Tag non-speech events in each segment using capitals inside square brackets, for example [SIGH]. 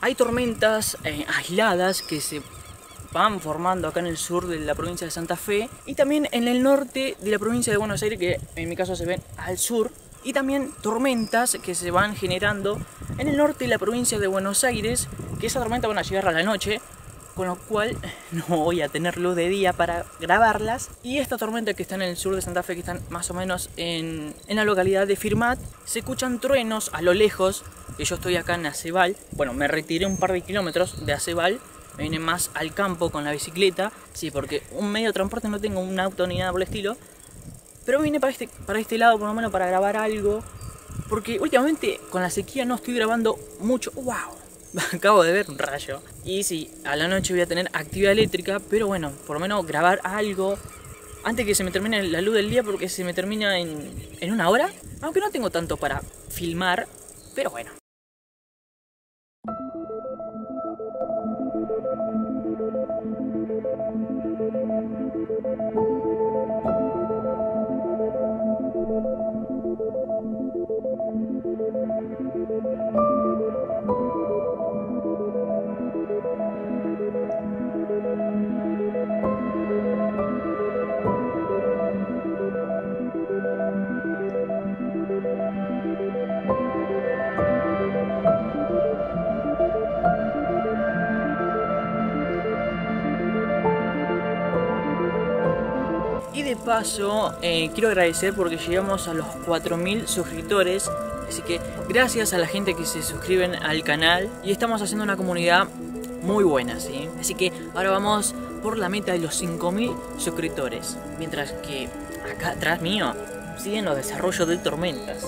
hay tormentas eh, aisladas que se van formando acá en el sur de la provincia de Santa Fe y también en el norte de la provincia de Buenos Aires, que en mi caso se ven al sur, y también tormentas que se van generando en el norte de la provincia de Buenos Aires, que esa tormenta van a llegar a la noche, con lo cual [LAUGHS] no voy a tener luz de día para grabarlas. Y esta tormenta que está en el sur de Santa Fe, que están más o menos en, en la localidad de Firmat, se escuchan truenos a lo lejos, que yo estoy acá en Acebal, bueno, me retiré un par de kilómetros de Acebal, me vine más al campo con la bicicleta, sí, porque un medio de transporte no tengo un auto ni nada por el estilo, pero vine para este, para este lado por lo menos para grabar algo, porque últimamente con la sequía no estoy grabando mucho, wow, [LAUGHS] acabo de ver un rayo. Y sí, a la noche voy a tener actividad eléctrica, pero bueno, por lo menos grabar algo antes que se me termine la luz del día porque se me termina en, en una hora. Aunque no tengo tanto para filmar, pero bueno. Y de paso, eh, quiero agradecer porque llegamos a los 4.000 suscriptores. Así que gracias a la gente que se suscriben al canal. Y estamos haciendo una comunidad muy buena, ¿sí? Así que ahora vamos por la meta de los 5.000 suscriptores. Mientras que acá atrás mío siguen los desarrollos de tormentas.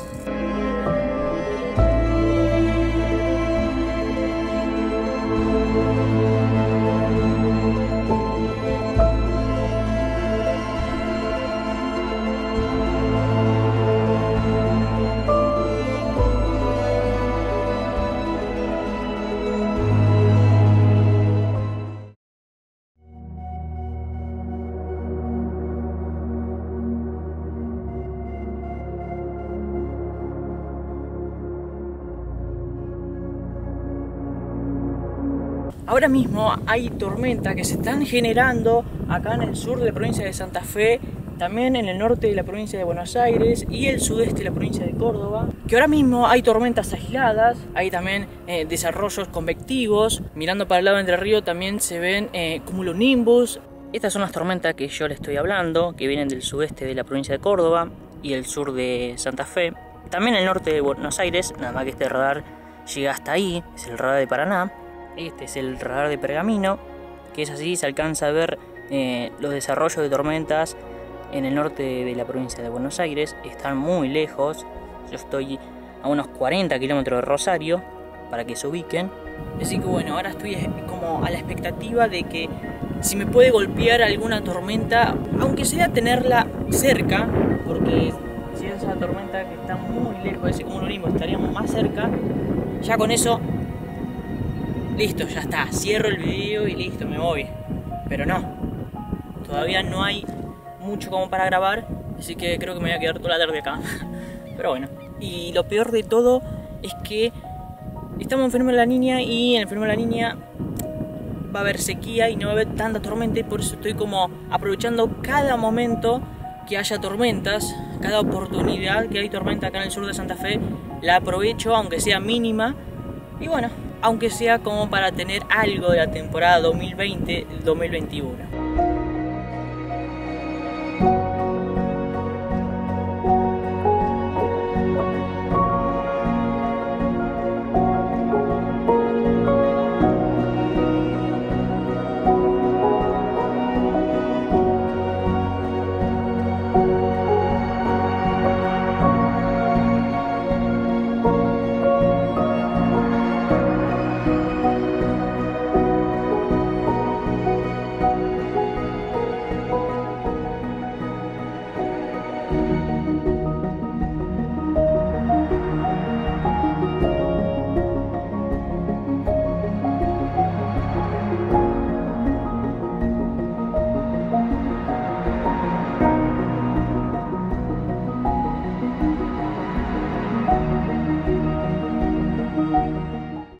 Ahora mismo hay tormentas que se están generando acá en el sur de la provincia de Santa Fe, también en el norte de la provincia de Buenos Aires y el sudeste de la provincia de Córdoba. Que ahora mismo hay tormentas aisladas, hay también eh, desarrollos convectivos. Mirando para el lado de Entre Río también se ven eh, cumulonimbus. Estas son las tormentas que yo le estoy hablando, que vienen del sudeste de la provincia de Córdoba y el sur de Santa Fe. También el norte de Buenos Aires, nada más que este radar llega hasta ahí, es el radar de Paraná. Este es el radar de pergamino, que es así, se alcanza a ver eh, los desarrollos de tormentas en el norte de la provincia de Buenos Aires. Están muy lejos, yo estoy a unos 40 kilómetros de Rosario, para que se ubiquen. Así que bueno, ahora estoy como a la expectativa de que si me puede golpear alguna tormenta, aunque sea tenerla cerca, porque si es esa tormenta que está muy lejos de ese cumulonimbus, estaríamos más cerca, ya con eso listo, ya está, cierro el video y listo, me voy. Pero no, todavía no hay mucho como para grabar, así que creo que me voy a quedar toda la tarde acá. [LAUGHS] Pero bueno, y lo peor de todo es que estamos enfermos de la niña y en enfermo de la niña va a haber sequía y no va a haber tanta tormenta y por eso estoy como aprovechando cada momento que haya tormentas, cada oportunidad que hay tormenta acá en el sur de Santa Fe, la aprovecho aunque sea mínima y bueno, aunque sea como para tener algo de la temporada 2020-2021.